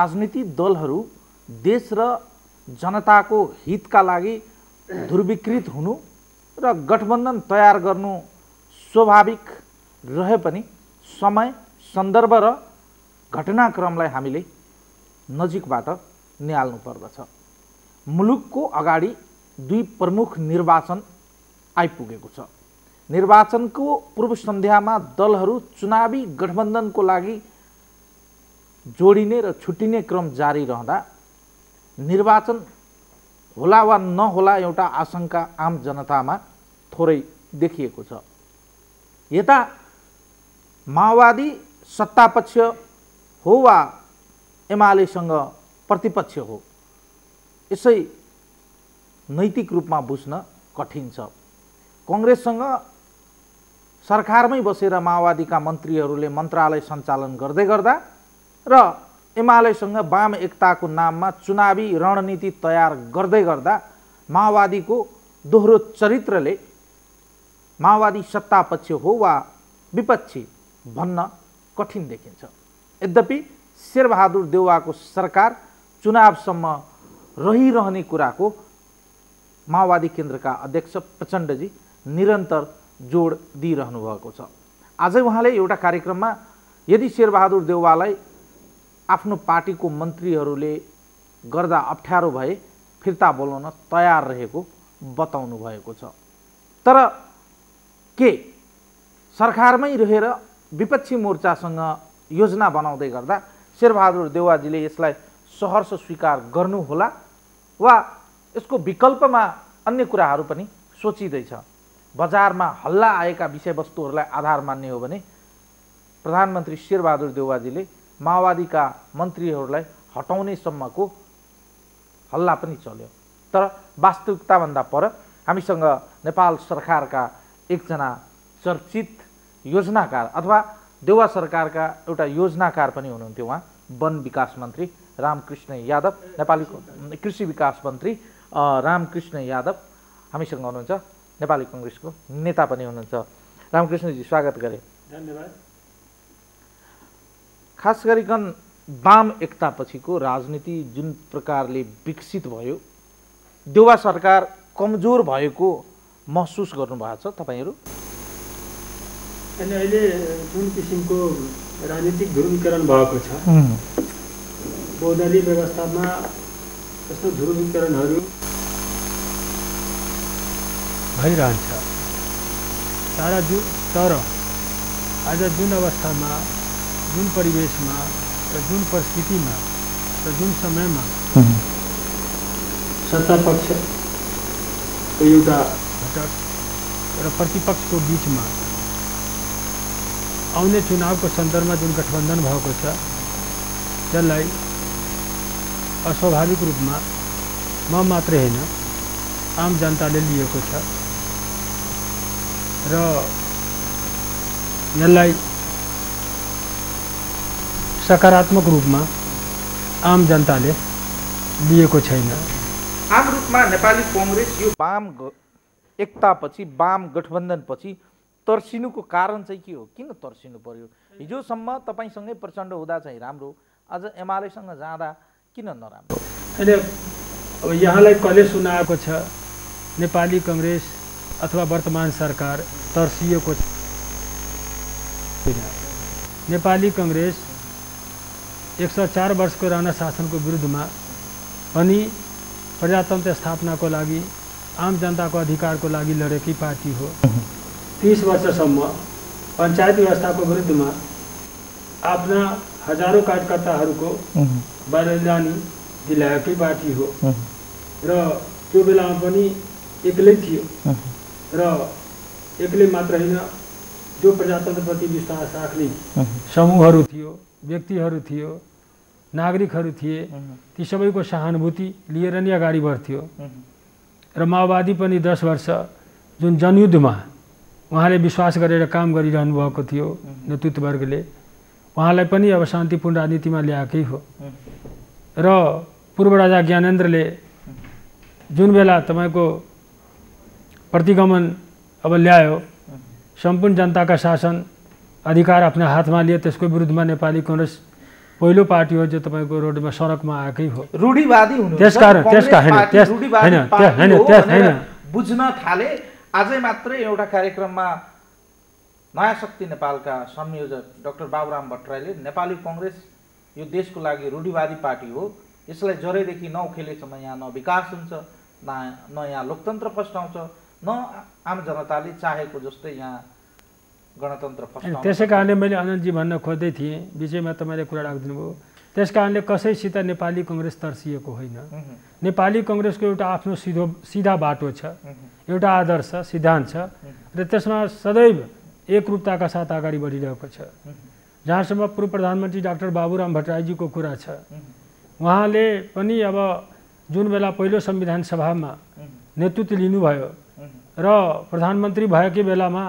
राजनीतिक दलहरू देश र जनताको हितका लागि ध्रुवीकृत हुनु र गठबन्धन तयार गर्नु स्वाभाविक रहे पनि समय सन्दर्भ र घटनाक्रमलाई हामीले नजिकबाट निहाल्नु पर्दछ। मुलुकको अगाडि दुई प्रमुख निर्वाचन आइपुगेको छ। निर्वाचनको पूर्व सन्ध्यामा दलहरू चुनावी गठबन्धनको लागि जोडिने र छुट्टिने क्रम जारी रहँदा निर्वाचन होला वा नहोला एउटा आशंका आम जनतामा थोरै देखिएको छ। यता माओवादी सत्तापक्ष हो वा एमालेसँग प्रतिपक्ष हो यसै नैतिक रूपमा बुझ्न कठिन छ। कङ्ग्रेससँग सरकारमै बसेर माओवादीका मन्त्रीहरूले मन्त्रालय सञ्चालन गर्दै गर्दा र एमालेसँग वाम एकताको नाममा चुनावी रणनीति तयार गर्दै गर्दा माओवादीको दोहोरो चरित्रले माओवादी सत्तापक्ष हो वा विपक्षी भन्न कठिन देखिन्छ। यद्यपि शेरबहादुर देउवाको सरकार चुनावसम्म रहिरहने कुराको माओवादी केन्द्रका अध्यक्ष प्रचण्डजी निरन्तर जोड दिइरहनु भएको छ। आजै उहाँले एउटा कार्यक्रममा यदि शेरबहादुर देउवालाई आफ्नो पार्टीको मन्त्रीहरूले गर्दा अप्ठ्यारो भए फिर्ता बोलाउन तयार रहेको बताउनु भएको छ। तर के सरकारमै रहेर विपक्षी मोर्चासँग योजना बनाउँदै गर्दा शेरबहादुर देउवाजीले यसलाई सहर्ष स्वीकार गर्नुहोला वा यसको विकल्पमा अन्य कुराहरू पनि सोचिँदैछ। बजारमा हल्ला आएका विषयवस्तुहरूलाई आधार मान्ने हो भने प्रधानमन्त्री शेरबहादुर देउवाजीले माओवादीका मन्त्रीहरूलाई हटाउनेसम्मको हल्ला पनि चल्यो। तर वास्तविकताभन्दा पर हामीसँग नेपाल सरकारका एकजना चर्चित योजनाकार अथवा देउवा सरकारका एउटा योजनाकार पनि हुनुहुन्थ्यो। उहाँ वन विकास मन्त्री रामकृष्ण यादव नेपाली कृषि विकास मन्त्री रामकृष्ण यादव हामीसँग हुनुहुन्छ नेपाली कङ्ग्रेसको नेता पनि हुनुहुन्छ। रामकृष्णजी स्वागत गरे। धन्यवाद। खास गरिकन वाम एकतापछिको राजनीति जुन प्रकारले विकसित भयो देउवा सरकार कमजोर भएको महसुस गर्नुभएको छ तपाईँहरू? अहिले जुन किसिमको राजनीतिक ध्रुवीकरण भएको छ बहुदलीय व्यवस्थामा यस्तो ध्रुवीकरणहरू भइरहन्छ। तर जु तर आज जुन अवस्थामा जुन परिवेशमा र जुन परिस्थितिमा र जुन समयमा सत्ता पक्षको एउटा घटक र प्रतिपक्षको बिचमा आउने चुनावको सन्दर्भमा जुन गठबन्धन भएको छ त्यसलाई अस्वाभाविक रूपमा म मात्रै होइन आम जनताले लिएको छ। र यसलाई सकारात्मक रूपमा आम जनताले लिएको छैन। आम रूपमा नेपाली कङ्ग्रेस यो वाम एकतापछि वाम गठबन्धनपछि तर्सिनुको कारण चाहिँ के हो? किन तर्सिनु पर्यो? हिजोसम्म तपाईँसँगै प्रचण्ड हुँदा चाहिँ राम्रो आज एमालेसँग जाँदा किन नराम्रो? अहिले अब यहाँलाई कसले सुनाएको छ? नेपाली कङ्ग्रेस अथवा वर्तमान सरकार तर्सिएको छैन। नेपाली कङ्ग्रेस एक सय चार वर्षको राणा शासनको विरुद्धमा पनि प्रजातन्त्र स्थापनाको लागि आम जनताको अधिकारको लागि लडेकै पार्टी हो। तिस वर्षसम्म पञ्चायत व्यवस्थाको विरुद्धमा आफ्ना हजारौँ कार्यकर्ताहरूको बलिदानी दिलाएकै पार्टी हो। र त्यो बेलामा पनि एक्लै थियो। र एक्लै मात्र होइन जो प्रजातन्त्रप्रति विश्वास राख्ने समूहहरू थियो व्यक्तिहरू थियो नागरिकहरू थिए। ती सबैको सहानुभूति लिएर नै अगाडि बढ्थ्यो। र माओवादी पनि दस वर्ष जुन जनयुद्धमा उहाँले विश्वास गरेर काम गरिरहनु भएको थियो नेतृत्व वर्गले उहाँलाई पनि अब शान्तिपूर्ण राजनीतिमा ल्याएकै हो। र पूर्व राजा ज्ञानेन्द्रले जुन बेला तपाईँको प्रतिगमन अब ल्यायो सम्पूर्ण जनताका शासन अधिकार आफ्ना हातमा लिए त्यसको विरुद्धमा नेपाली कङ्ग्रेस पहिलो पार्टी हो जो तपाईँको रोडमा सडकमा आएकै हो। रूढिवादी त्यसकारण- त्यसका-। बुझ्न थाले। आजै मात्रै एउटा कार्यक्रममा नयाँ शक्ति नेपालका संयोजक डाक्टर बाबुराम भट्टराईले नेपाली कङ्ग्रेस यो देशको लागि रूढिवादी पार्टी हो। यसलाई जरैदेखि नउखेलेसम्म यहाँ न विकास हुन्छ न न यहाँ लोकतन्त्र फस्टाउँछ न आम जनताले चाहेको जस्तै यहाँ गणतन्त्र त्यसै कारणले मैले अनन्तजी भन्न खोज्दै थिएँ बिचैमा तपाईँले कुरा राखिदिनु भयो। त्यस कारणले कसैसित नेपाली कङ्ग्रेस तर्सिएको होइन। नेपाली कङ्ग्रेसको एउटा आफ्नो सिधो सिधा बाटो छ। एउटा आदर्श सिद्धान्त छ। र त्यसमा सदैव एकरूपताका साथ अगाडि बढिरहेको छ। जहाँसम्म पूर्व प्रधानमन्त्री डाक्टर बाबुराम भट्टराईजीको कुरा छ उहुँ, उहाँले पनि अब जुन बेला पहिलो संविधान सभामा नेतृत्व लिनुभयो र प्रधानमन्त्री भएकै बेलामा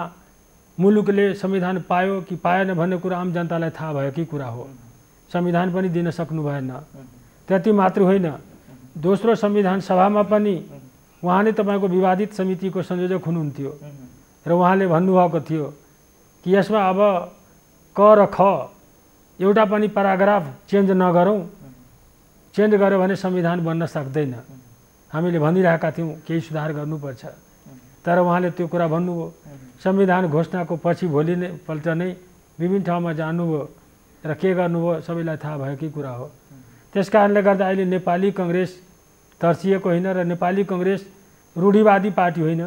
मुलुकले संविधान पायो कि पाएन भन्ने कुरा आम जनतालाई थाहा भएकै कुरा हो? संविधान पनि दिन सक्नु भएन। त्यति मात्र होइन। दोस्रो संविधान सभामा पनि उहाँले तपाईँको विवादित समितिको संयोजक हुनुहुन्थ्यो र उहाँले भन्नुभएको थियो कि यसमा अब क र ख एउटा पनि प्याराग्राफ चेन्ज नगरौँ। चेन्ज गर्यो भने संविधान बन्न सक्दैन। हामीले भनिरहेका थियौँ केही सुधार गर्नुपर्छ। तर उहाँले त्यो कुरा भन्नुभयो। संविधान घोषणाको पछि भोलि नै पल्ट नै विभिन्न ठाउँमा जानुभयो र के गर्नुभयो सबैलाई थाहा भएकै कुरा हो। त्यस कारणले गर्दा अहिले नेपाली कङ्ग्रेस तर्सिएको होइन र नेपाली कङ्ग्रेस रूढिवादी पार्टी होइन।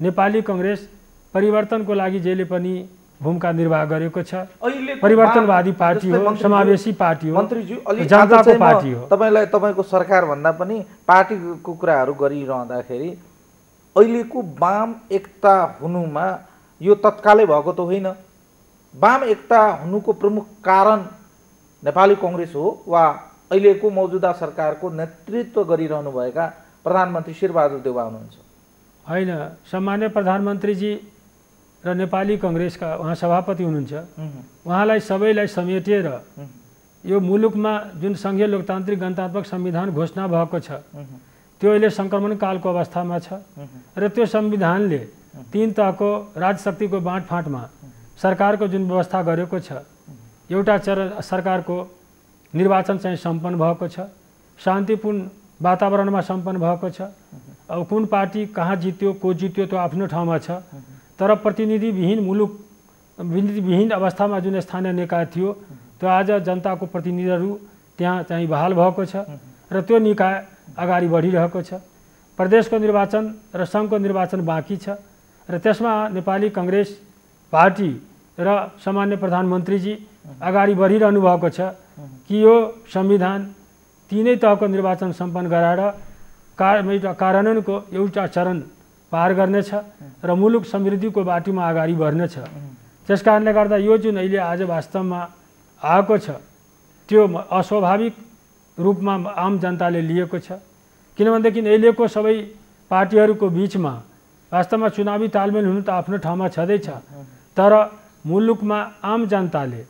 नेपाली कङ्ग्रेस परिवर्तनको लागि जहिले पनि भूमिका निर्वाह गरेको छ। परिवर्तनवादी पार्टी हो समावेशी पार्टी हो जनताको पार्टी हो। तपाईँलाई तपाईँको सरकार भन्दा पनि पार्टीको कुराहरू गरिरहँदाखेरि अहिलेको वाम एकता हुनुमा यो तत्कालै भएको त होइन। वाम एकता हुनुको प्रमुख कारण नेपाली कङ्ग्रेस हो वा अहिलेको मौजुदा सरकारको नेतृत्व गरिरहनुभएका प्रधानमन्त्री शेरबहादुर देउवा हुनुहुन्छ। होइन सामान्य प्रधानमन्त्रीजी र नेपाली कङ्ग्रेसका उहाँ सभापति हुनुहुन्छ। उहुँ, उहाँलाई सबैलाई समेटेर यो मुलुकमा जुन सङ्घीय लोकतान्त्रिक गणतान्त्रिक संविधान घोषणा भएको छ त्यो अहिले सङ्क्रमण कालको अवस्थामा छ र त्यो संविधानले तिन तहको राजशक्तिको बाँडफाँटमा सरकारको जुन व्यवस्था गरेको छ एउटा चरण सरकारको निर्वाचन चाहिँ सम्पन्न भएको छ शान्तिपूर्ण वातावरणमा सम्पन्न भएको छ। अब कुन पार्टी कहाँ जित्यो को जित्यो त्यो आफ्नो ठाउँमा छ। तर प्रतिनिधिविहीन मुलुक प्रतिनिधिविहीन अवस्थामा जुन स्थानीय निकाय थियो त्यो आज जनताको प्रतिनिधिहरू त्यहाँ चाहिँ बहाल भएको छ र त्यो निकाय अगाडि बढिरहेको छ। प्रदेशको निर्वाचन र सङ्घको निर्वाचन बाँकी छ। र त्यसमा नेपाली कङ्ग्रेस पार्टी र सामान्य प्रधानमन्त्रीजी अगाडि बढिरहनु भएको छ। कि यो संविधान तिनै तहको निर्वाचन सम्पन्न गराएर कार्यान्वयनको एउटा चरण पार गर्नेछ र मुलुक समृद्धिको बाटोमा अगाडि बढ्नेछ। त्यस कारणले गर्दा यो जुन अहिले आज वास्तवमा आएको छ त्यो अस्वाभाविक रूपमा आम जनताले लिएको छ। किनभनेदेखि अहिलेको सबै पार्टीहरूको बिचमा वास्तवमा चुनावी तालमेल हुनु त आफ्नो ठाउँमा छँदैछ तर मुलुकमा आम जनताले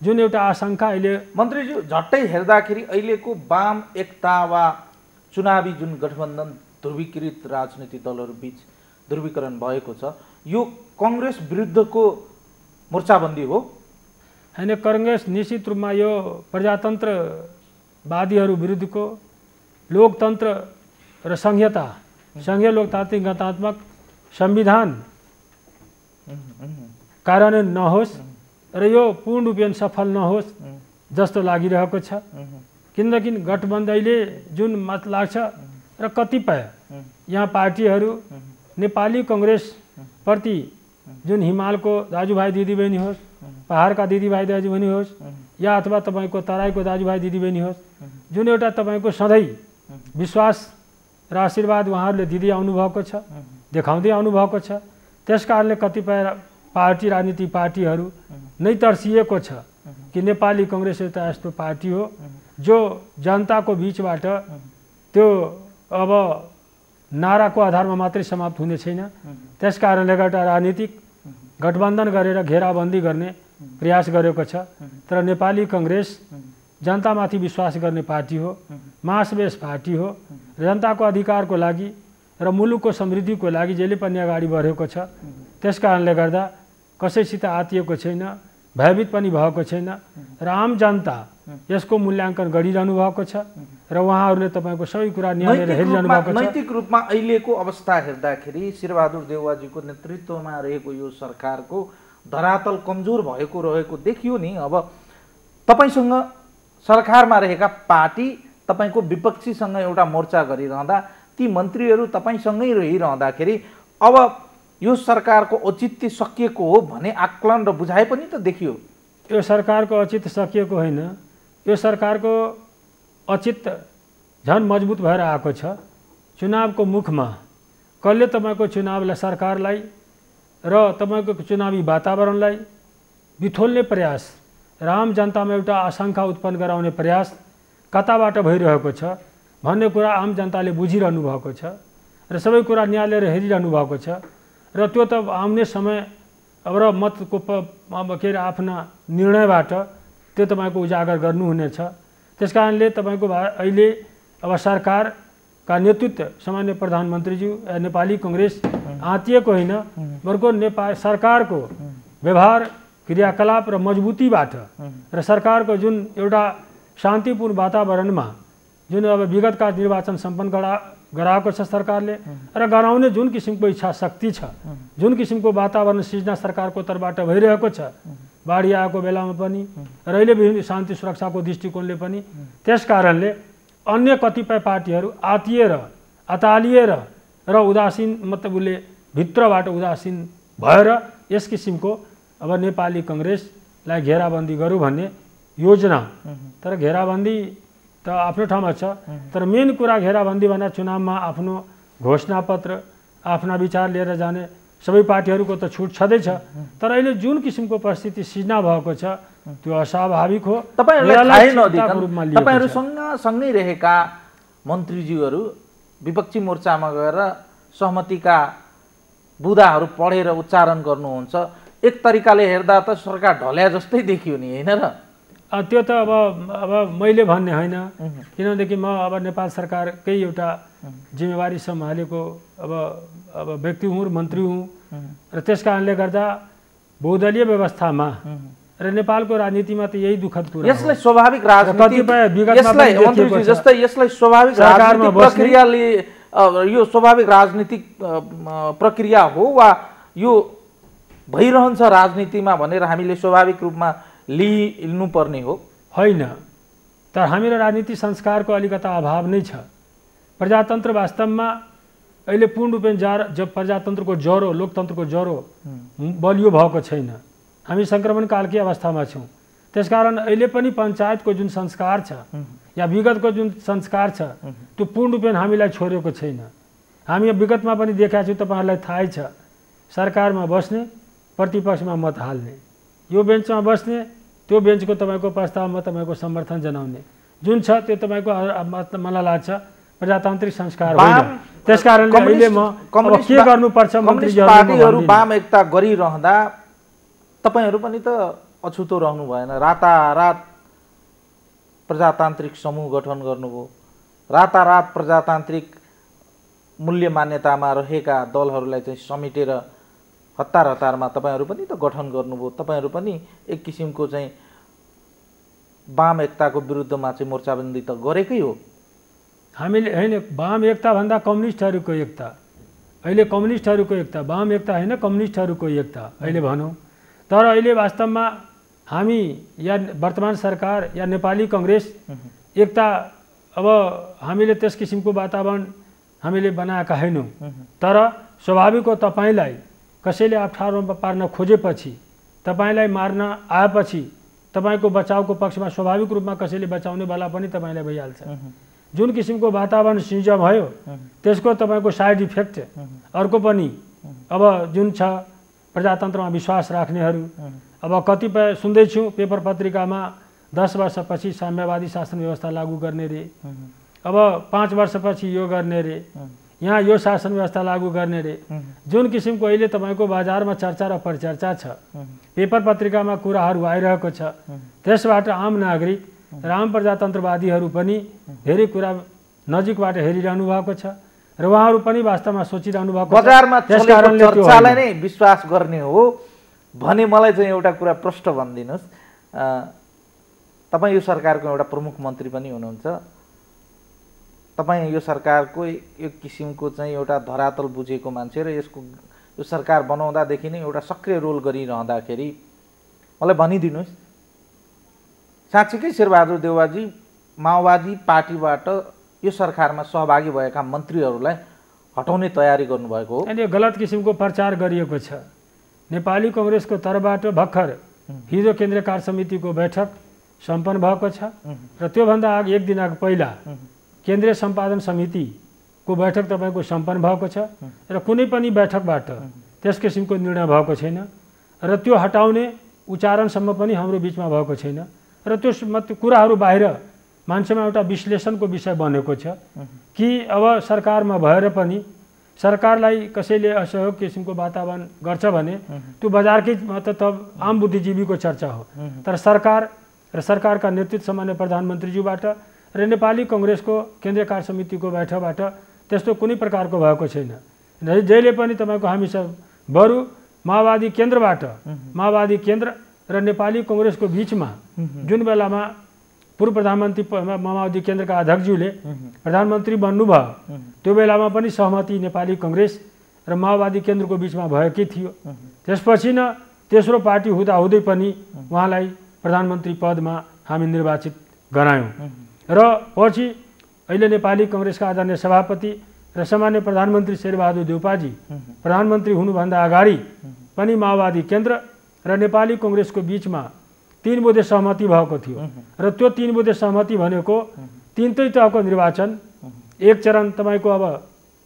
जुन एउटा आशंका अहिले मन्त्रीज्यू झट्टै हेर्दाखेरि अहिलेको वाम एकता वा चुनावी जुन गठबन्धन ध्रुवीकृत राजनीतिक दलहरू बिच ध्रुवीकरण भएको छ यो कङ्ग्रेस विरुद्धको मोर्चाबन्दी हो होइन कङ्ग्रेस निश्चित रूपमा यो प्रजातन्त्रवादीहरू विरुद्धको लोकतन्त्र र संहिता सङ्घीय लोकतान्त्रिक गणतात्मक संविधान। कार्यान्वयन नहोस् र यो पूर्ण रूपेण सफल नहोस् जस्तो लागिरहेको छ। किनकि गठबन्धनले जुन मत लाग्छ र कतिपय यहाँ पार्टीहरू नेपाली कङ्ग्रेसप्रति जुन हिमालको दाजुभाइ दिदीबहिनी होस् पहाडका दिदीभाइ दाजुबहिनी होस् या अथवा तपाईँको तराईको दाजुभाइ दिदीबहिनी होस् जुन एउटा तपाईँको सधैँ विश्वास र आशीर्वाद उहाँहरूले दिँदै आउनुभएको छ। देखाउँदै आउनुभएको छ। त्यस कारणले कतिपय पार्टी राजनीतिक पार्टीहरू नै तर्सिएको छ कि नेपाली कङ्ग्रेस एउटा यस्तो पार्टी हो जो जनताको बिचबाट त्यो अब नाराको आधारमा मात्रै समाप्त हुने छैन। त्यस कारणले गर्दा राजनीतिक गठबन्धन गरेर घेराबन्दी गर्ने प्रयास गरेको छ। तर नेपाली कङ्ग्रेस जनतामाथि विश्वास गर्ने पार्टी हो मासबेस पार्टी हो। जनताको अधिकारको लागि र मुलुकको समृद्धिको लागि जहिले पनि अगाडि बढेको छ। त्यस कारणले गर्दा कसैसित आतिएको छैन भयभीत पनि भएको छैन र आम जनता यसको मूल्याङ्कन गरिरहनु भएको छ र उहाँहरूले तपाईँको सबै कुरा हेरिरहनु भएको छ। नैतिक रूपमा अहिलेको अवस्था हेर्दाखेरि शिरबहादुर देउवाजीको नेतृत्वमा रहेको यो सरकारको धरातल कमजोर भएको रहेको देखियो नि। अब तपाईँसँग सरकारमा रहेका पार्टी तपाईँको विपक्षीसँग एउटा मोर्चा गरिरहँदा ती मन्त्रीहरू तपाईँसँगै रहिरहँदाखेरि अब यो सरकारको औचित्य सकिएको हो भने आकलन र बुझाइ पनि त देखियो। यो सरकारको औचित्य सकिएको होइन। यो सरकारको औचित्य झन् मजबुत भएर आएको छ। चुनावको मुखमा कसले तपाईँको चुनावलाई सरकारलाई र तपाईँको चुनावी वातावरणलाई बिथोल्ने प्रयास र आम जनतामा एउटा आशंका उत्पन्न गराउने प्रयास कताबाट भइरहेको छ? भन्ने कुरा आम जनताले बुझिरहनु भएको छ र सबै कुरा निहालेर हेरिरहनु भएको छ र त्यो त आउने समय अब र मतको प अब के अरे आफ्ना निर्णयबाट त्यो तपाईँको उजागर गर्नुहुनेछ। त्यस कारणले तपाईँको भा अहिले अब सरकारका नेतृत्व सामान्य प्रधानमन्त्रीज्यू या नेपाली कङ्ग्रेस आँतिएको होइन। बरु नेपाल सरकारको व्यवहार क्रियाकलाप र मजबुतीबाट र सरकारको जुन एउटा शान्तिपूर्ण वातावरणमा जुन अब विगतका निर्वाचन सम्पन्न गरा गराएको छ सरकारले र गराउने जुन किसिमको इच्छा शक्ति छ जुन किसिमको वातावरण सिर्जना सरकारको तर्फबाट भइरहेको छ बाढी आएको बेलामा पनि र अहिले विभिन्न शान्ति सुरक्षाको दृष्टिकोणले पनि त्यस कारणले अन्य कतिपय पार्टीहरू आतिएर अतालिएर र उदासीन मतलब उसले भित्रबाट उदासीन भएर यस किसिमको अब नेपाली कङ्ग्रेसलाई घेराबन्दी गरौँ भन्ने योजना तर घेराबन्दी त आफ्नो ठाउँमा छ। तर मेन कुरा घेराबन्दी भन्दा चुनावमा आफ्नो घोषणापत्र आफ्ना विचार लिएर जाने सबै पार्टीहरूको त छुट छँदैछ तर अहिले जुन किसिमको परिस्थिति सिर्जना भएको छ त्यो अस्वाभाविक हो। तपाईँहरूसँग सँगै रहेका मन्त्रीज्यूहरू विपक्षी मोर्चामा गएर सहमतिका बुदाहरू पढेर उच्चारण गर्नुहुन्छ। एक तरिकाले हेर्दा त सरकार ढल्या जस्तै देखियो नि होइन र? त्यो त अब अब मैले भन्ने होइन। किनभनेदेखि म अब नेपाल सरकारकै एउटा जिम्मेवारी सम्हालेको अब अब व्यक्ति हुँ र मन्त्री हुँ। र त्यस कारणले गर्दा बहुदलीय व्यवस्थामा र नेपालको राजनीतिमा त यही दुःखद कुरा यसलाई स्वाभाविक राजनीति। जस्तै यसलाई स्वाभाविक प्रक्रियाले यो स्वाभाविक राजनीतिक प्रक्रिया हो वा यो भइरहन्छ राजनीतिमा भनेर हामीले स्वाभाविक रूपमा लिनुपर्ने हो। होइन। तर हाम्रो राजनीति संस्कारको अलिकता अभाव नै छ। प्रजातन्त्र वास्तवमा अहिले पूर्ण रूपमा जार जब प्रजातन्त्रको ज्वरो लोकतन्त्रको ज्वरो बलियो भएको छैन। हामी सङ्क्रमणकालकै अवस्थामा छौँ। त्यसकारण अहिले पनि पञ्चायतको जुन संस्कार छ या विगतको जुन संस्कार छ त्यो पूर्ण रूपेण हामीलाई छोडेको छैन। हामी विगतमा पनि देखाएको छौँ तपाईँहरूलाई थाहै छ। सरकारमा बस्ने प्रतिपक्षमा मत हाल्ने। यो बेन्चमा बस्ने त्यो बेन्चको तपाईँको प्रस्तावमा तपाईँको समर्थन जनाउने। जुन छ त्यो तपाईँको मलाई लाग्छ प्रजातान्त्रिक संस्कार होइन। वाम- त्यस कारणले अहिले म के गर्नुपर्छ पार्टीहरू। वाम एकता गरिरहँदा तपाईँहरू पनि त अछुतो रहनु भएन। रातारात प्रजातान्त्रिक समूह गठन गर्नुभयो। रातारात प्रजातान्त्रिक मूल्य मान्यतामा रहेका दलहरूलाई चाहिँ समेटेर हतार हतारमा तपाईँहरू पनि त गठन गर्नुभयो। तपाईँहरू पनि एक किसिमको चाहिँ वाम एकताको विरुद्धमा चाहिँ मोर्चाबन्दी त गरेकै हो। हामीले होइन वाम एकता भन्दा कम्युनिस्टहरूको एकता। अहिले कम्युनिस्टहरूको एकता वाम एकता होइन कम्युनिस्टहरूको एकता अहिले भनौँ। तर अहिले वास्तवमा हामी या वर्तमान सरकार या नेपाली कङ्ग्रेस एकता अब हामीले त्यस किसिमको वातावरण हामीले बनाएका होइनौँ। तर स्वाभाविक हो तपाईँलाई कसैले अप्ठ्यारोमा पार्न खोजेपछि तपाईँलाई मार्न आएपछि तपाईँको बचाउको पक्षमा स्वाभाविक रूपमा कसैले बचाउनेवाला पनि तपाईँलाई भइहाल्छ। जुन किसिमको वातावरण सिर्जना भयो त्यसको तपाईँको साइड इफेक्ट अर्को पनि अब जुन छ प्रजातन्त्रमा विश्वास राख्नेहरू अब कतिपय सुन्दैछु पेपर पत्रिकामा दस वर्षपछि साम्यवादी शासन व्यवस्था लागू गर्ने रे। अब पाँच वर्षपछि यो गर्ने रे। यहाँ यो शासन व्यवस्था लागू गर्ने रे। जुन किसिमको अहिले तपाईँको बजारमा चर्चा र परिचर्चा छ पेपर पत्रिकामा कुराहरू आइरहेको छ त्यसबाट आम नागरिक र आम प्रजातन्त्रवादीहरू पनि धेरै कुरा नजिकबाट हेरिरहनु भएको छ र उहाँहरू पनि वास्तवमा सोचिरहनु भएको छ। बजारमा चर्चालाई। नै विश्वास गर्ने हो भने मलाई चाहिँ एउटा कुरा प्रष्ट भनिदिनुहोस्। तपाईँ यो सरकारको एउटा प्रमुख मन्त्री पनि हुनुहुन्छ। तपाईँ यो सरकारको एक किसिमको चाहिँ एउटा धरातल बुझेको मान्छे र यसको यो सरकार बनाउँदादेखि नै एउटा सक्रिय रोल गरिरहँदाखेरि मलाई भनिदिनुहोस्। साँच्चीकै शेरबहादुर देवाजी माओवादी पार्टीबाट यो सरकारमा सहभागी भएका मन्त्रीहरूलाई हटाउने तयारी गर्नुभएको हो। यो गलत किसिमको प्रचार गरिएको छ। नेपाली कङ्ग्रेसको तर्फबाट भर्खर हिजो केन्द्रीय कार्य समितिको बैठक सम्पन्न भएको छ र त्योभन्दा अघि एक दिन अघि पहिला केन्द्रीय सम्पादन समितिको बैठक तपाईँको सम्पन्न भएको छ र कुनै पनि बैठकबाट त्यस किसिमको निर्णय भएको छैन र त्यो हटाउने उच्चारणसम्म पनि हाम्रो बिचमा भएको छैन र त्यो कुराहरू बाहिर मान्छेमा एउटा विश्लेषणको विषय बनेको छ कि अब सरकारमा भएर पनि सरकारलाई कसैले असहयोग किसिमको वातावरण गर्छ भने त्यो बजारकै मतलब आम बुद्धिजीवीको चर्चा हो। तर सरकार र सरकारका नेतृत्व सामान्य प्रधानमन्त्रीज्यूबाट र नेपाली कङ्ग्रेसको केन्द्रीय कार्य समितिको बैठकबाट त्यस्तो कुनै प्रकारको भएको छैन। जहिले पनि तपाईँको हामी सब बरु माओवादी केन्द्रबाट माओवादी केन्द्र र नेपाली कङ्ग्रेसको बिचमा जुन बेलामा पूर्व प्रधानमन्त्री माओवादी केन्द्रका अध्यक्षज्यूले प्रधानमन्त्री बन्नुभयो त्यो बेलामा पनि सहमति नेपाली कङ्ग्रेस र माओवादी केन्द्रको बिचमा भएकै थियो। त्यसपछि न तेस्रो पार्टी हुँदाहुँदै पनि उहाँलाई प्रधानमन्त्री पदमा हामी निर्वाचित गरायौँ। र पछि अहिले नेपाली कङ्ग्रेसका आदरणीय सभापति र सामान्य प्रधानमन्त्री शेरबहादुर देउपाजी प्रधानमन्त्री हुनुभन्दा अगाडि पनि माओवादी केन्द्र र नेपाली कङ्ग्रेसको बिचमा तिन बुधे सहमति भएको थियो। र त्यो तिन बुधे सहमति भनेको तिनटै तहको निर्वाचन एक चरण तपाईँको अब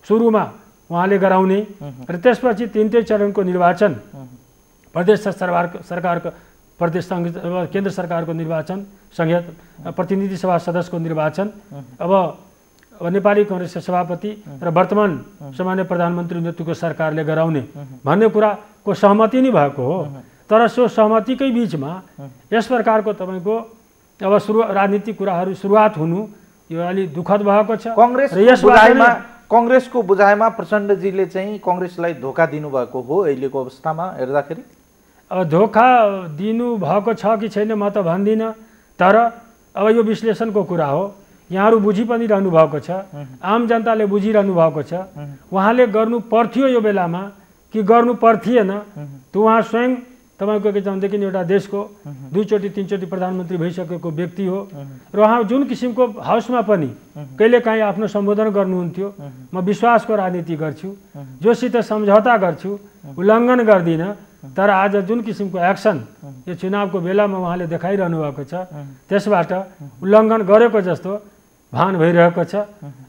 सुरुमा उहाँले गराउने र त्यसपछि तिनटै चरणको निर्वाचन प्रदेश सरकार सरकारको प्रदेश सङ्घ अब केन्द्र सरकारको निर्वाचन सङ्घीय प्रतिनिधि सभा सदस्यको निर्वाचन। अब अब नेपाली कङ्ग्रेसका सभापति र वर्तमान सामान्य प्रधानमन्त्री नेतृत्वको सरकारले गराउने भन्ने कुराको सहमति नै भएको हो। तर सो सहमतिकै बिचमा यस प्रकारको तपाईँको अब सुरु राजनीतिक कुराहरू सुरुवात हुनु यो अलि दुःखद भएको छ। कङ्ग्रेस बुझाइमा कङ्ग्रेसको बुझाइमा प्रचण्डजीले चाहिँ कङ्ग्रेसलाई धोका दिनुभएको हो अहिलेको अवस्थामा हेर्दाखेरि। अब धोका दिनु भएको छ कि छैन म त भन्दिनँ। तर अब यो विश्लेषणको कुरा हो। यहाँहरू बुझि पनि रहनु भएको छ। आम जनताले बुझिरहनु भएको छ। उहाँले गर्नु पर्थ्यो यो बेलामा कि गर्नु पर्थिएन त उहाँ स्वयं तपाईँको के भनेदेखि एउटा देशको दुईचोटि तिनचोटि प्रधानमन्त्री भइसकेको व्यक्ति हो। र उहाँ जुन किसिमको हाउसमा पनि कहिलेकाहीँ आफ्नो सम्बोधन गर्नुहुन्थ्यो म विश्वासको राजनीति गर्छु। जोसित सम्झौता गर्छु। उल्लङ्घन गर्दिनँ। तर आज जुन किसिमको एक्सन यो चुनावको बेलामा उहाँले देखाइरहनु भएको छ त्यसबाट उल्लङ्घन गरेको जस्तो भान भइरहेको छ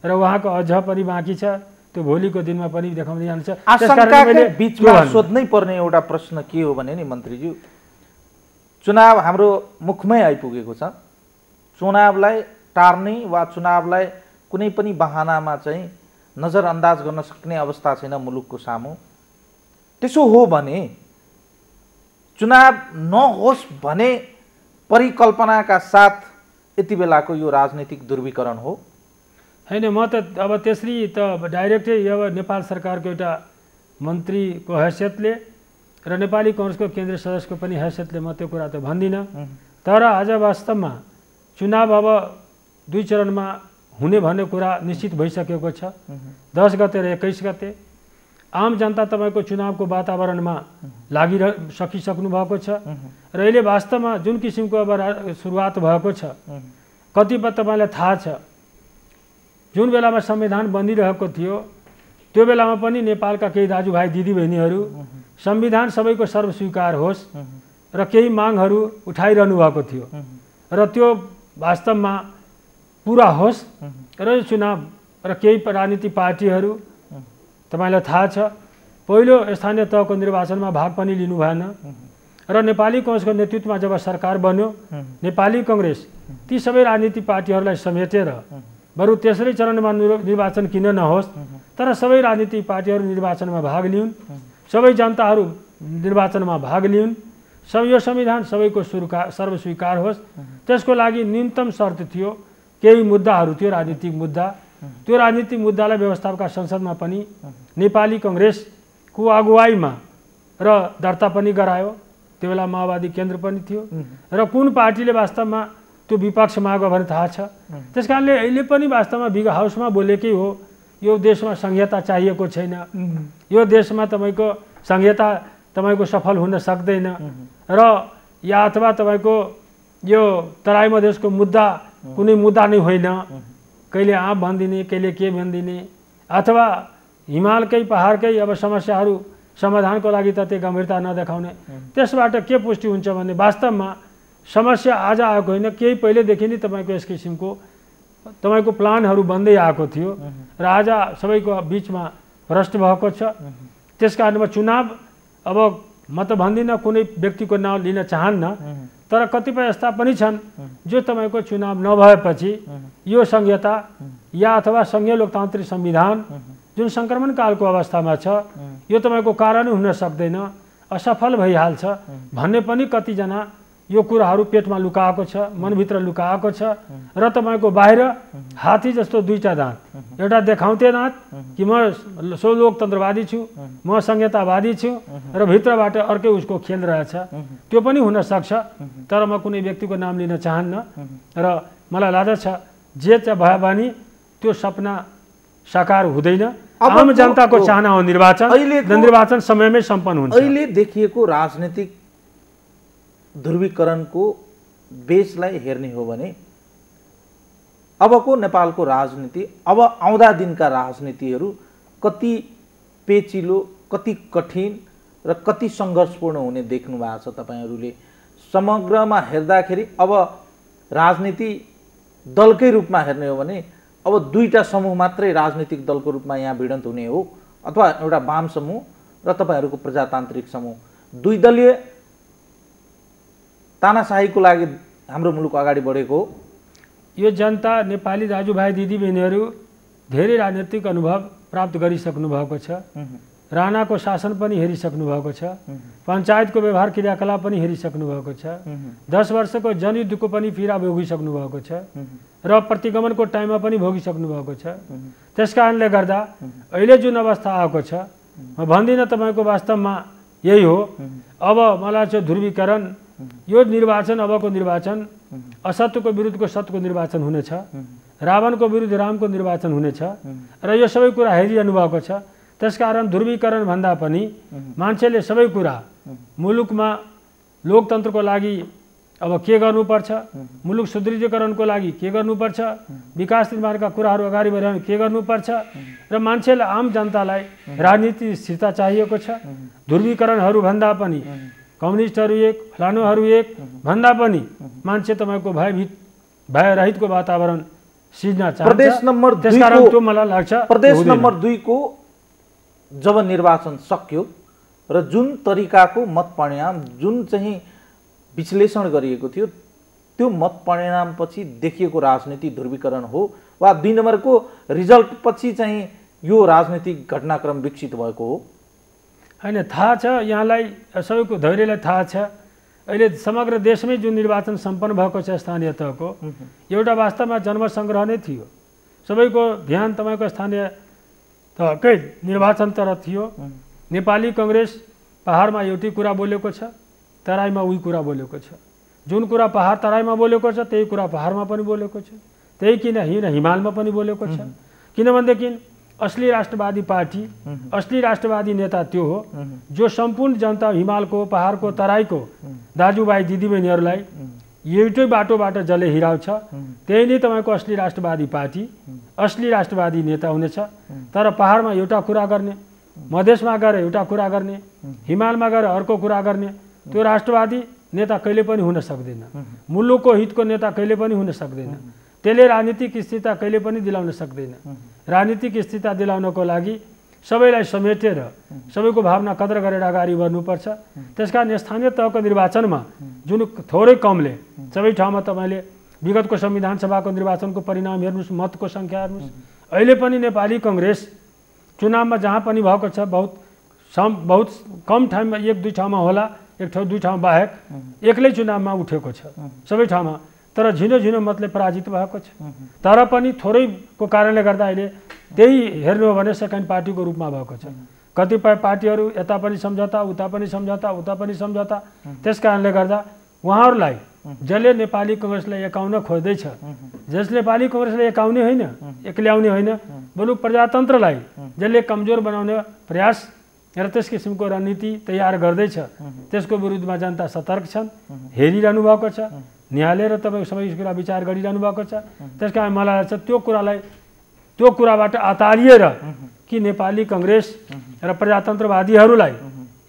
र उहाँको अझ पनि बाँकी छ त्यो भोलिको दिनमा पनि देखाउँदै जान्छ बिचमा। सोध्नै पर्ने एउटा प्रश्न के हो भने नि मन्त्रीज्यू चुनाव हाम्रो मुखमै आइपुगेको छ। चुनावलाई टार्ने वा चुनावलाई कुनै पनि बहानामा चाहिँ नजरअन्दाज गर्न सक्ने अवस्था छैन मुलुकको सामु। त्यसो हो भने चुनाव नहोस् भने परिकल्पनाका साथ यति बेलाको यो राजनीतिक ध्रुवीकरण हो। होइन म त अब त्यसरी त डाइरेक्टै अब नेपाल सरकारको एउटा मन्त्रीको हैसियतले र नेपाली कङ्ग्रेसको केन्द्रीय सदस्यको पनि हैसियतले म त्यो कुरा त भन्दिनँ। तर आज वास्तवमा चुनाव अब दुई चरणमा हुने भन्ने कुरा निश्चित भइसकेको छ। दस गते र एक्काइस गते आम जनता तपाईँको चुनावको वातावरणमा लागिरह सकिसक्नु भएको छ। र अहिले वास्तवमा जुन किसिमको अब सुरुवात भएको छ कतिपय तपाईँलाई थाहा छ जुन बेलामा संविधान बनिरहेको थियो त्यो बेलामा पनि नेपालका केही दाजुभाइ दिदीबहिनीहरू संविधान सबैको सर्वस्वीकार होस् र केही मागहरू उठाइरहनु भएको थियो। र त्यो वास्तवमा पुरा होस् र यो चुनाव र केही राजनीतिक पार्टीहरू तपाईँलाई थाहा छ पहिलो स्थानीय तहको निर्वाचनमा भाग पनि लिनु भएन। र नेपाली कङ्ग्रेसको नेतृत्वमा जब सरकार बन्यो नेपाली कङ्ग्रेस ती सबै राजनीतिक पार्टीहरूलाई समेटेर बरु तेस्रै चरणमा निर- निर्वाचन किन नहोस् तर सबै राजनीतिक पार्टीहरू निर्वाचनमा भाग लिउन् सबै जनताहरू निर्वाचनमा भाग लिउन् सब यो संविधान सबैको सुरुका सर्वस्वीकार होस्। त्यसको लागि न्यूनतम शर्त थियो केही मुद्दाहरू थियो राजनीतिक मुद्दा। त्यो राजनीतिक मुद्दालाई व्यवस्थापका संसदमा पनि नेपाली कङ्ग्रेसको अगुवाईमा र दर्ता पनि गरायो। त्यो बेला माओवादी केन्द्र पनि थियो। र कुन पार्टीले वास्तवमा त्यो विपक्षमा आएको भने थाहा छ। त्यस कारणले अहिले पनि वास्तवमा बिग हाउसमा बोलेकै हो यो देशमा संहिता चाहिएको छैन। यो देशमा तपाईँको संहिता तपाईँको सफल हुन सक्दैन। र या अथवा तपाईँको यो तराई मधेसको मुद्दा कुनै मुद्दा नै होइन। कहिले आँप भनिदिने कहिले के भनिदिने अथवा हिमालकै पहाडकै अब समस्याहरू समाधानको लागि त त्यो गम्भीरता नदेखाउने। त्यसबाट के पुष्टि हुन्छ भने वास्तवमा समस्या आज आएको होइन केही पहिलेदेखि नै तपाईँको यस किसिमको तपाईँको प्लानहरू बन्दै आएको थियो र आज सबैको बिचमा भ्रष्ट भएको छ। त्यस कारणमा चुनाव अब म त भन्दिनँ कुनै व्यक्तिको नाउँ लिन चाहन्न। तर कतिपय यस्ता पनि छन् जो तपाईँको चुनाव नभएपछि यो संहिता या अथवा सङ्घीय लोकतान्त्रिक संविधान जुन सङ्क्रमणकालको अवस्थामा छ यो तपाईँको कारण हुन सक्दैन असफल भइहाल्छ भन्ने पनि कतिजना यो कुराहरू पेटमा लुकाएको छ मनभित्र लुकाएको छ। र तपाईँको बाहिर हात्ती जस्तो दुईवटा दाँत। एउटा देखाउँथे दाँत कि म सो लोकतन्त्रवादी छु म संहितावादी छु र भित्रबाट अर्कै उसको खेल रहेछ। त्यो पनि हुनसक्छ तर म कुनै व्यक्तिको नाम लिन चाहन्न। र मलाई लाग्दछ जे चाहिँ भयो भने त्यो सपना साकार हुँदैन। आम जनताको चाहना हो निर्वाचन। निर्वाचन समयमै सम्पन्न हुन्छ। अहिले देखिएको राजनीतिक ध्रुवीकरणको बेसलाई हेर्ने हो भने अबको नेपालको राजनीति अब आउँदा दिनका राजनीतिहरू कति पेचिलो कति कठिन र कति सङ्घर्षपूर्ण हुने देख्नु भएको छ तपाईँहरूले। समग्रमा हेर्दाखेरि अब राजनीति दलकै रूपमा हेर्ने हो भने अब दुईवटा समूह मात्रै राजनीतिक दलको रूपमा यहाँ भिडन्त हुने हो। अथवा एउटा वाम समूह र तपाईँहरूको प्रजातान्त्रिक समूह। दुई दलीय तानाशाहीको लागि हाम्रो मुलुक अगाडि बढेको हो। यो जनता नेपाली दाजुभाइ दिदीबहिनीहरू धेरै राजनीतिक अनुभव प्राप्त गरिसक्नु भएको छ राणाको शासन पनि हेरिसक्नु भएको छ पञ्चायतको व्यवहार क्रियाकलाप पनि हेरिसक्नु भएको छ दस वर्षको जनयुद्धको पनि पीडा भोगिसक्नु भएको छ र प्रतिगमनको टाइममा पनि भोगिसक्नु भएको छ त्यस कारणले गर्दा अहिले जुन अवस्था आएको छ म भन्दिनँ तपाईँको वास्तवमा यही हो। अब मलाई चाहिँ ध्रुवीकरण यो निर्वाचन अबको निर्वाचन असत्यको विरुद्धको सत्यको निर्वाचन हुनेछ रावणको विरुद्ध रामको निर्वाचन हुनेछ र यो सबै कुरा हेरिरहनु भएको छ। त्यसकारण ध्रुवीकरण भन्दा पनि मान्छेले सबै कुरा मुलुकमा लोकतन्त्रको लागि अब के गर्नुपर्छ? मुलुक सुदृढीकरणको लागि के गर्नुपर्छ? विकास निर्माणका कुराहरू अगाडि बढाउनु के गर्नुपर्छ? र मान्छेलाई आम जनतालाई राजनीति स्थिरता चाहिएको छ। ध्रुवीकरणहरू भन्दा पनि कम्युनिस्टहरू एक फलानुहरू एक भन्दा पनि मान्छे तपाईँको भयभीत भयरहितको वातावरण सिर्जना चाहन्छ। प्रदेश नम्बर त्यसकारण त्यो मलाई लाग्छ प्रदेश नम्बर दुईको जब निर्वाचन सकियो र जुन तरिकाको मत परिणाम जुन चाहिँ विश्लेषण गरिएको थियो त्यो मत परिणामपछि देखिएको राजनीति ध्रुवीकरण हो वा दुई नम्बरको रिजल्ट पछि चाहिँ यो राजनीतिक घटनाक्रम विकसित भएको हो। होइन थाहा छ यहाँलाई सबैको धैर्यलाई थाहा छ। अहिले समग्र देशमै जुन निर्वाचन सम्पन्न भएको छ स्थानीय तहको एउटा वास्तवमा जनमत नै थियो। सबैको ध्यान तपाईँको स्थानीय तहकै निर्वाचनतर्फ थियो। नेपाली कङ्ग्रेस पहाडमा एउटै कुरा बोलेको छ तराईमा उही कुरा बोलेको छ। जुन कुरा पहाड तराईमा बोलेको छ त्यही कुरा पहाडमा पनि बोलेको छ। त्यही किन हिँड हिमालमा पनि बोलेको छ। किनभनेदेखि असली राष्ट्रवादी पार्टी असली राष्ट्रवादी नेता त्यो हो जो सम्पूर्ण जनता हिमालको पहाडको तराईको दाजुभाइ दिदीबहिनीहरूलाई एउटै बाटोबाट जसले हिराउँछ। त्यही नै तपाईँको असली राष्ट्रवादी पार्टी असली राष्ट्रवादी नेता हुनेछ। तर पहाडमा एउटा कुरा गर्ने मधेसमा गएर एउटा कुरा गर्ने हिमालमा गएर अर्को कुरा गर्ने त्यो राष्ट्रवादी नेता कहिले पनि हुन सक्दैन। मुलुकको हितको नेता कहिले पनि हुन सक्दैन। त्यसले राजनीतिक स्थिरता कहिले पनि दिलाउन सक्दैन। राजनीतिक स्थिरता दिलाउनको लागि सबैलाई समेटेर सबैको भावना कदर गरेर अगाडि बढ्नुपर्छ। त्यस कारण स्थानीय तहको निर्वाचनमा जुन थोरै कमले सबै ठाउँमा तपाईँले विगतको संविधान सभाको निर्वाचनको परिणाम हेर्नुहोस् मतको सङ्ख्या हेर्नुहोस्। अहिले पनि नेपाली कङ्ग्रेस चुनावमा जहाँ पनि भएको छ बहुत सम बहुत कम ठाउँमा एक दुई ठाउँमा होला एक ठाउँ दुई ठाउँ बाहेक एक्लै चुनावमा उठेको छ। सबै ठाउँमा तर झिनो झिनो मतले पराजित भएको छ। तर पनि थोरैको कारणले गर्दा अहिले त्यही हेर्नु हो भने सेकेन्ड पार्टीको रूपमा भएको छ। कतिपय पार्टीहरू यता पनि सम्झौता उता पनि सम्झौता उता पनि सम्झौता। त्यस कारणले गर्दा उहाँहरूलाई जसले नेपाली कङ्ग्रेसलाई एकाउन खोज्दैछ जस नेपाली कङ्ग्रेसलाई एकाउने होइन एक्ल्याउने होइन बरु प्रजातन्त्रलाई जसले कमजोर बनाउने प्रयास र त्यस किसिमको रणनीति तयार गर्दैछ त्यसको विरुद्धमा जनता सतर्क छन् हेरिरहनु भएको छ। न्यायालय र तपाईँ सबै कुरा विचार गरिरहनु भएको छ। त्यस कारण मलाई लाग्छ त्यो कुरालाई त्यो कुराबाट अतालिएर कि नेपाली कङ्ग्रेस र प्रजातन्त्रवादीहरूलाई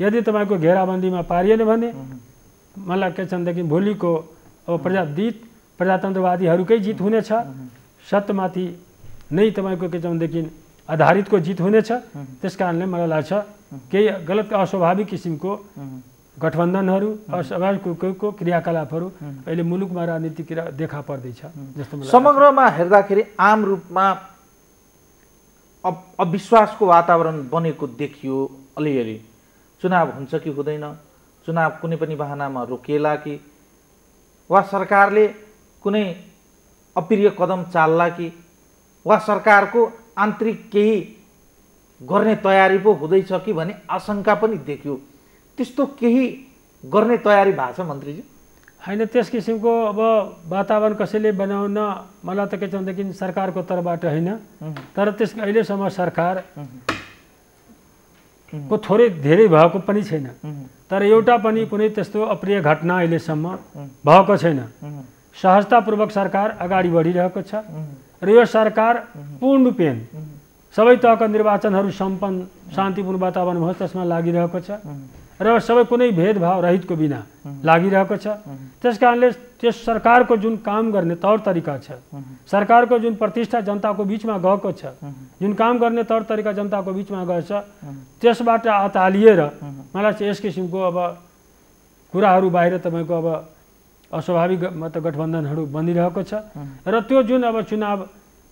यदि तपाईँको घेराबन्दीमा पारिएन भने मलाई के छ भनेदेखि भोलिको अब प्रजा जित प्रजातन्त्रवादीहरूकै जित हुनेछ। सत्यमाथि नै तपाईँको के छ भनेदेखि आधारितको जित हुनेछ। त्यस कारणले मलाई लाग्छ केही गलत अस्वाभाविक किसिमको गठबन्धनहरू अस्वाभाविक क्रियाकलापहरू अहिले मुलुकमा राजनीतिक क्रिया देखा पर्दैछ जस्तो। समग्रमा हेर्दाखेरि आम रूपमा अविश्वासको वातावरण बनेको देखियो अलिअलि। चुनाव हुन्छ कि हुँदैन? चुनाव कुनै पनि बहानामा रोकिएला कि? वा सरकारले कुनै अप्रिय कदम चाल्ला कि? वा सरकारको आन्तरिक केही गर्ने तयारी पो हुँदैछ कि भन्ने आशंका पनि देखियो। त्यस्तो केही गर्ने तयारी भएको छ मन्त्रीजी? होइन त्यस किसिमको अब वातावरण कसैले बनाउन मलाई त के छ भनेदेखि सरकारको तर्फबाट होइन। तर त्यस अहिलेसम्म सरकार को थोरै धेरै भएको पनि छैन। तर एउटा पनि कुनै त्यस्तो अप्रिय घटना अहिलेसम्म भएको छैन। सहजतापूर्वक सरकार अगाडि बढिरहेको छ। र यो सरकार पूर्ण रूपेण सबै तहका निर्वाचनहरू सम्पन्न शान्तिपूर्ण वातावरण होस् त्यसमा लागिरहेको छ। र सबै कुनै भेदभाव रहितको बिना लागिरहेको छ। त्यस कारणले त्यस सरकारको जुन काम गर्ने तौर तरिका छ सरकारको जुन प्रतिष्ठा जनताको बिचमा गएको छ जुन काम गर्ने तौर तरिका जनताको बिचमा गएछ त्यसबाट अतालिएर मलाई चाहिँ यस किसिमको अब कुराहरू बाहिर तपाईँको अब अस्वाभाविक मतलब गठबन्धनहरू बनिरहेको छ। र त्यो जुन अब चुनाव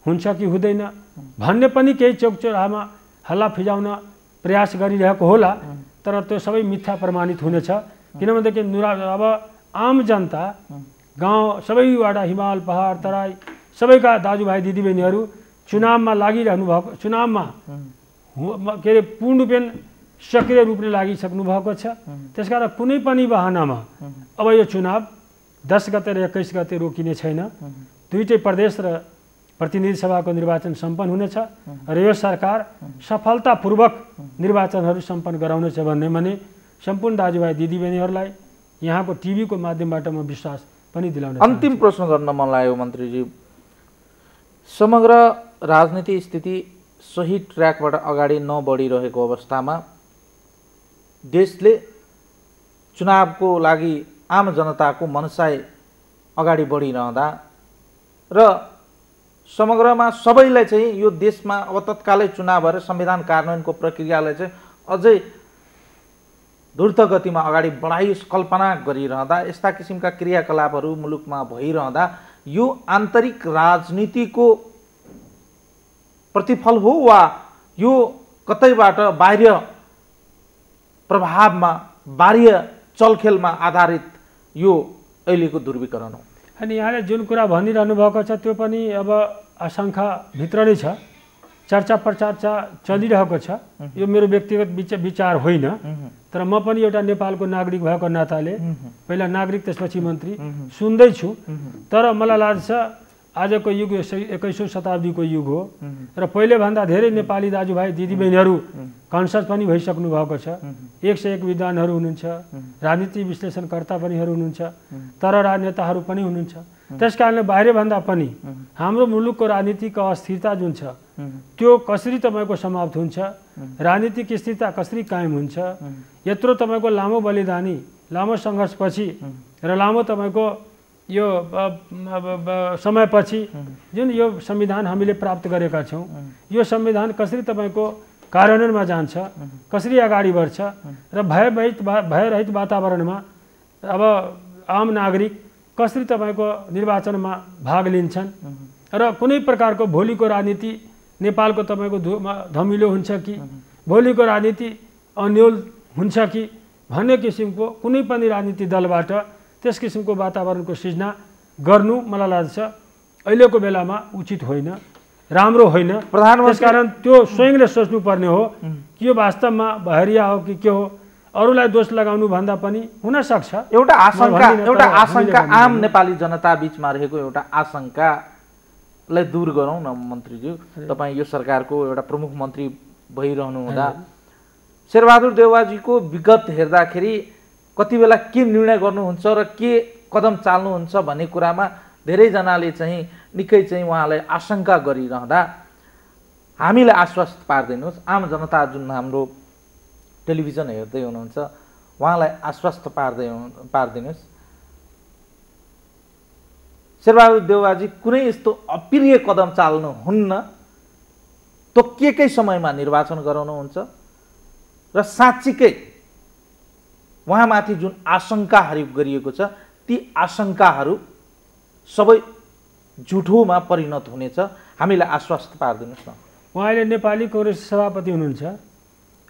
हुन्छ कि हुँदैन भन्ने पनि केही चौकचौरामा हल्ला फिजाउन प्रयास गरिरहेको होला। तर त्यो सबै मिथ्या प्रमाणित हुनेछ किनभनेदेखि नुरा अब आम जनता गाउँ सबैबाट हिमाल पहाड तराई सबैका दाजुभाइ दिदीबहिनीहरू चुनावमा लागिरहनु भएको चुनावमा के अरे पूर्ण रूपेण सक्रिय रूपले लागिसक्नु भएको छ। त्यसकारण कुनै पनि बहानामा अब यो चुनाव दस गते र एक्काइस गते रोकिने छैन। दुईटै प्रदेश र प्रतिनिधि सभाको निर्वाचन सम्पन्न हुनेछ र यो सरकार सफलतापूर्वक निर्वाचनहरू सम्पन्न गराउनेछ भन्ने भने सम्पूर्ण दाजुभाइ दिदीबहिनीहरूलाई यहाँको टिभीको माध्यमबाट म विश्वास पनि दिलाउन अन्तिम प्रश्न गर्न मन लाग्यो मन्त्रीजी। समग्र राजनीति स्थिति सही ट्र्याकबाट अगाडि नबढिरहेको अवस्थामा देशले चुनावको लागि आम जनताको मनसाय अगाडि बढिरहँदा र समग्रमा सबैलाई चाहिँ यो देशमा अब तत्कालै चुनाव भएर संविधान कार्यान्वयनको प्रक्रियालाई चाहिँ अझै द्रुत गतिमा अगाडि बढाइ कल्पना गरिरहँदा यस्ता किसिमका क्रियाकलापहरू मुलुकमा भइरहँदा यो आन्तरिक राजनीतिको प्रतिफल हो वा यो कतैबाट बाह्य प्रभावमा बाह्य चलखेलमा आधारित यो अहिलेको ध्रुवीकरण हो? अनि यहाँले जुन कुरा भनिरहनु भएको छ त्यो पनि अब आशङ्काभित्र नै छ चर्चा प्रचर्चा चलिरहेको छ। यो मेरो व्यक्तिगत विच विचार होइन। तर म पनि एउटा नेपालको नागरिक भएको नाताले पहिला नागरिक त्यसपछि मन्त्री सुन्दैछु। तर मलाई लाग्छ आजको युग एक्काइसौँ शताब्दीको युग हो। र पहिलेभन्दा धेरै नेपाली दाजुभाइ दिदीबहिनीहरू कन्सर्ट पनि भइसक्नु भएको छ। एक सय एक विद्वानहरू हुनुहुन्छ। राजनीति विश्लेषणकर्ता पनिहरू हुनुहुन्छ। तर राजनेताहरू पनि हुनुहुन्छ। त्यस कारणले बाहिरभन्दा पनि हाम्रो मुलुकको राजनीतिक अस्थिरता जुन छ त्यो कसरी तपाईँको समाप्त हुन्छ? राजनीतिक स्थिरता कसरी कायम हुन्छ? यत्रो तपाईँको लामो बलिदानी लामो सङ्घर्षपछि र लामो तपाईँको यो समयपछि जुन यो संविधान हामीले प्राप्त गरेका छौँ यो संविधान कसरी तपाईँको कार्यान्वयनमा जान्छ कसरी अगाडि बढ्छ र भयरहित वा- भयरहित वातावरणमा अब आम नागरिक कसरी तपाईँको निर्वाचनमा भाग लिन्छन् र कुनै प्रकारको भोलिको राजनीति नेपालको तपाईँको धमिलो हुन्छ कि भोलिको राजनीति अन्यल हुन्छ कि भन्ने किसिमको कुनै पनि राजनीति दलबाट त्यस किसिमको वातावरणको सृजना गर्नु मलाई लाग्छ अहिलेको बेलामा उचित होइन राम्रो होइन। प्रधानमन्त्री त्यसकारण त्यो स्वयंले सोच्नुपर्ने हो कि यो वास्तवमा भैरिया हो कि के हो अरूलाई दोष लगाउनु भन्दा पनि हुनसक्छ। एउटा आशंका एउटा आशंका। आम नेपाली जनता बिचमा रहेको एउटा आशंकालाई दूर गरौँ न मन्त्रीज्यू। तपाईँ यो सरकारको एउटा प्रमुख मन्त्री भइरहनु हुँदा शेरबहादुर देवाजीको विगत हेर्दाखेरि कति बेला के निर्णय गर्नुहुन्छ र के कदम चाल्नुहुन्छ भन्ने कुरामा धेरैजनाले चाहिँ निकै चाहिँ उहाँलाई आशंका गरिरहँदा हामीलाई आश्वस्त पारिदिनुहोस्। आम जनता जुन हाम्रो टेलिभिजन हेर्दै हुनुहुन्छ उहाँलाई आश्वस्त पार्दै पारिदिनुहोस्। शेरबहादुर देउवाजी कुनै यस्तो अप्रिय कदम चाल्नुहुन्न तोकिएकै समयमा निर्वाचन गराउनुहुन्छ? र साँच्चीकै उहाँमाथि जुन आशंकाहरू गरिएको छ ती आशंकाहरू सबै झुठोमा परिणत हुनेछ। हामीलाई आश्वस्त पारिदिनुहोस् न। उहाँले नेपाली कङ्ग्रेस सभापति हुनुहुन्छ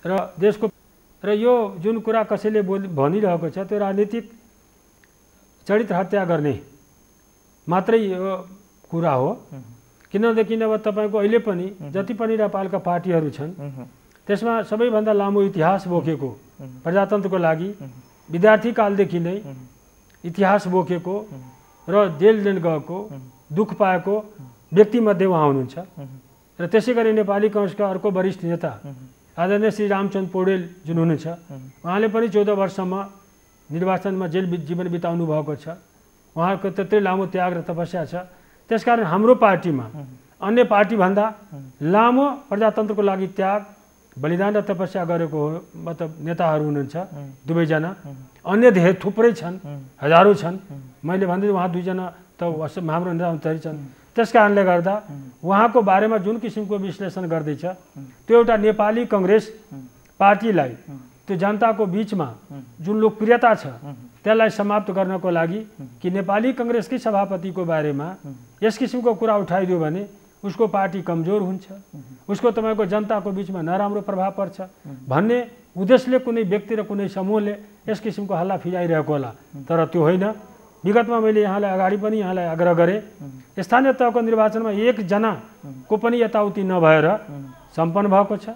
र देशको र यो जुन कुरा कसैले बोल भनिरहेको छ त्यो राजनीतिक चरित्र हत्या गर्ने मात्रै यो कुरा हो। किनदेखि अब तपाईँको अहिले पनि जति पनि नेपालका पार्टीहरू छन् त्यसमा सबैभन्दा लामो इतिहास बोकेको प्रजातन्त्रको लागि विद्यार्थी कालदेखि नै इतिहास बोकेको र जेल जेल गएको दुःख पाएको व्यक्तिमध्ये उहाँ हुनुहुन्छ। र त्यसै गरी नेपाली कङ्ग्रेसका अर्को वरिष्ठ नेता आदरणीय श्री रामचन्द्र पौडेल जुन हुनुहुन्छ उहाँले पनि चौध वर्षसम्म निर्वाचनमा जेल जीवन बिताउनु भएको छ। उहाँको त्यत्रै लामो त्याग र तपस्या छ। त्यसकारण हाम्रो पार्टीमा अन्य पार्टीभन्दा लामो प्रजातन्त्रको लागि त्याग बलिदान र तपस्या गरेको हो मतलब नेताहरू हुनुहुन्छ दुवैजना। अन्य धेरै थुप्रै छन् हजारौँ छन्। मैले भन्दै उहाँ दुईजना त हाम्रो नेता छन्। त्यस कारणले गर्दा उहाँको बारेमा जुन किसिमको विश्लेषण गर्दैछ त्यो एउटा नेपाली कङ्ग्रेस पार्टीलाई त्यो जनताको बिचमा जुन लोकप्रियता छ त्यसलाई समाप्त गर्नको लागि कि नेपाली कङ्ग्रेसकै सभापतिको बारेमा यस किसिमको कुरा उठाइदियो भने उसको पार्टी कमजोर हुन्छ। उसको तपाईँको जनताको बिचमा नराम्रो प्रभाव पर्छ। भन्ने उद्देश्यले कुनै व्यक्ति र कुनै समूहले यस किसिमको हल्ला फिजाइरहेको होला। तर त्यो होइन। विगतमा मैले यहाँलाई अगाडि पनि यहाँलाई आग्रह गरेँ। स्थानीय तहको निर्वाचनमा एकजनाको पनि यताउति नभएर सम्पन्न भएको छ।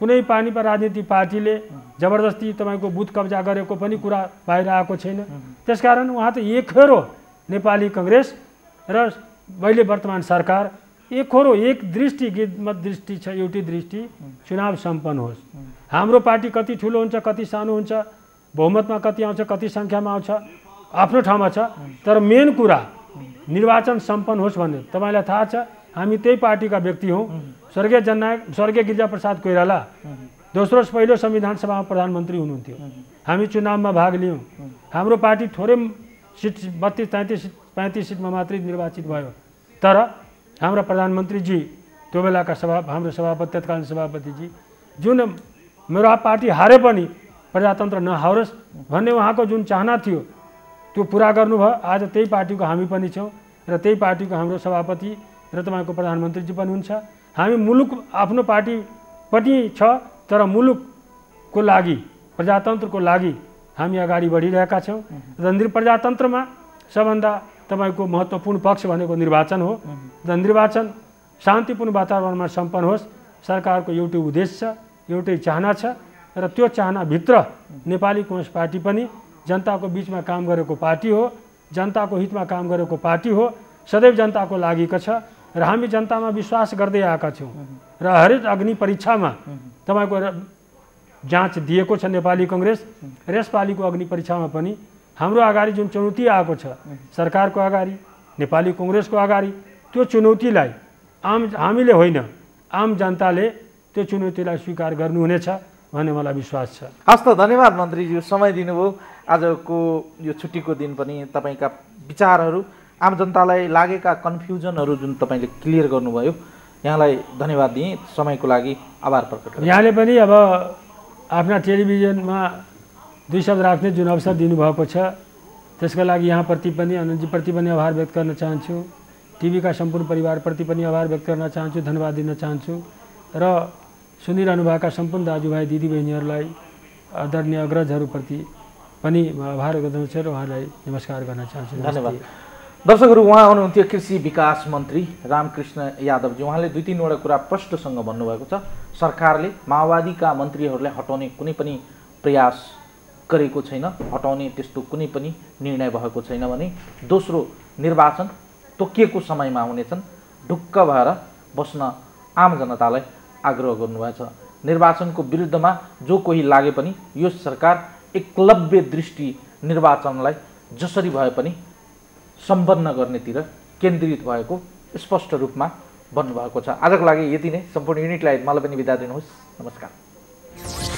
कुनै पानी राजनीतिक पार्टीले जबरजस्ती तपाईँको बुथ कब्जा गरेको पनि कुरा बाहिर आएको छैन। त्यसकारण उहाँ त एकखेरो नेपाली कङ्ग्रेस र अहिले वर्तमान सरकार एकहोरो एक दृष्टि गिद्मत दृष्टि छ एउटै दृष्टि चुनाव सम्पन्न होस्। हाम्रो पार्टी कति ठुलो हुन्छ कति सानो हुन्छ बहुमतमा कति आउँछ कति सङ्ख्यामा आउँछ आफ्नो ठाउँमा छ। तर मेन कुरा निर्वाचन सम्पन्न होस् भन्ने। तपाईँलाई थाहा छ हामी त्यही पार्टीका व्यक्ति हौँ। स्वर्गीय जननायक स्वर्गीय गिरिजाप्रसाद कोइराला दोस्रो पहिलो संविधान सभामा प्रधानमन्त्री हुनुहुन्थ्यो। हामी चुनावमा भाग लियौँ। हाम्रो पार्टी थोरै सिट बत्तिस तैँतिस पैँतिस सिटमा मात्रै निर्वाचित भयो। तर हाम्रा प्रधानमन्त्रीजी त्यो बेलाका सभा हाम्रो सभापति तत्कालीन सभापतिजी जुन मेरो पार्टी हारे पनि प्रजातन्त्र नहारोस् भन्ने उहाँको जुन चाहना थियो त्यो पुरा गर्नुभयो। आज त्यही पार्टीको हामी पनि छौँ र त्यही पार्टीको हाम्रो सभापति र तपाईँको प्रधानमन्त्रीजी पनि हुन्छ हामी मुलुक आफ्नो पार्टी पनि छ तर मुलुकको लागि प्रजातन्त्रको लागि हामी अगाडि बढिरहेका छौँ। र प्रजातन्त्रमा सबभन्दा तपाईँको महत्त्वपूर्ण पक्ष भनेको निर्वाचन हो। र निर्वाचन शान्तिपूर्ण वातावरणमा सम्पन्न होस्। सरकारको एउटै उद्देश्य छ एउटै चाहना छ र त्यो चाहनाभित्र नेपाली कम्युनिस्ट पार्टी पनि जनताको बिचमा काम गरेको पार्टी हो जनताको हितमा काम गरेको पार्टी हो सदैव जनताको लागिको छ र हामी जनतामा विश्वास गर्दै आएका छौँ। र हरेक अग्नि परीक्षामा तपाईँको जाँच दिएको छ नेपाली कङ्ग्रेस। र यसपालिको अग्नि परीक्षामा पनि हाम्रो अगाडि जुन चुनौती आएको छ सरकारको अगाडि नेपाली कङ्ग्रेसको अगाडि त्यो चुनौतीलाई आम हामीले होइन आम जनताले त्यो चुनौतीलाई स्वीकार गर्नुहुनेछ भन्ने मलाई विश्वास छ। हस् त धन्यवाद मन्त्रीज्यू। समय दिनुभयो। आजको यो छुट्टीको दिन पनि तपाईँका विचारहरू आम जनतालाई लागेका कन्फ्युजनहरू जुन तपाईँले क्लियर गर्नुभयो यहाँलाई धन्यवाद दिएँ। समयको लागि आभार प्रकट यहाँले पनि अब आफ्ना टेलिभिजनमा दुई शब्द राख्ने जुन अवसर दिनुभएको छ त्यसका लागि यहाँप्रति पनि अनन्तजीप्रति पनि आभार व्यक्त गर्न चाहन्छु। टिभीका सम्पूर्ण परिवारप्रति पनि आभार व्यक्त गर्न चाहन्छु धन्यवाद दिन चाहन्छु। र सुनिरहनुभएका सम्पूर्ण दाजुभाइ दिदीबहिनीहरूलाई आदरणीय अग्रजहरूप्रति पनि म आभार गर्दछु र उहाँलाई नमस्कार गर्न चाहन्छु। धन्यवाद। दर्शकहरू उहाँ हुनुहुन्थ्यो कृषि विकास मन्त्री रामकृष्ण यादवजी। उहाँले दुई तिनवटा कुरा प्रष्टसँग भन्नुभएको छ। सरकारले माओवादीका मन्त्रीहरूलाई हटाउने कुनै पनि प्रयास गरेको छैन हटाउने त्यस्तो कुनै पनि निर्णय भएको छैन भने दोस्रो निर्वाचन तोकिएको समयमा हुनेछन् ढुक्क भएर बस्न आम जनतालाई आग्रह गर्नुभएको छ निर्वाचनको विरुद्धमा जो कोही लागे पनि यो सरकार एकलव्य दृष्टि निर्वाचनलाई जसरी भए पनि सम्पन्न गर्नेतिर केन्द्रित भएको स्पष्ट रूपमा भन्नुभएको छ। आजको लागि यति नै। सम्पूर्ण युनिटलाई मलाई पनि बिदा दिनुहोस्। नमस्कार।